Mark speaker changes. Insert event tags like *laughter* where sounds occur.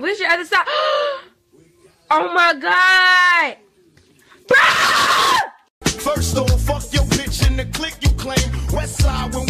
Speaker 1: Where's your other side? *gasps* oh my god!
Speaker 2: First off, fuck your bitch in the clique you claim. West side when